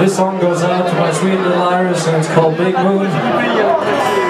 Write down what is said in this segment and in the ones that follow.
This song goes out to my sweet little Iris and it's called Big Moon.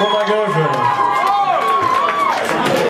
for my girlfriend.